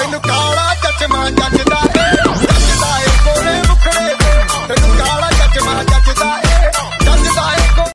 ਤੈਨੂੰ ਕਾਲਾ ਚਸ਼ਮਾ ਜੱਜਦਾ